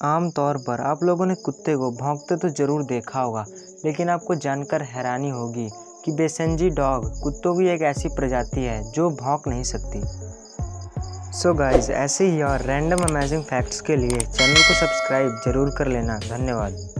आम तौर पर आप लोगों ने कुत्ते को भौंकते तो ज़रूर देखा होगा, लेकिन आपको जानकर हैरानी होगी कि बेसेंजी डॉग कुत्तों की एक ऐसी प्रजाति है जो भौंक नहीं सकती। सो so गाइज़ ऐसे ही और रैंडम अमेजिंग फैक्ट्स के लिए चैनल को सब्सक्राइब ज़रूर कर लेना। धन्यवाद।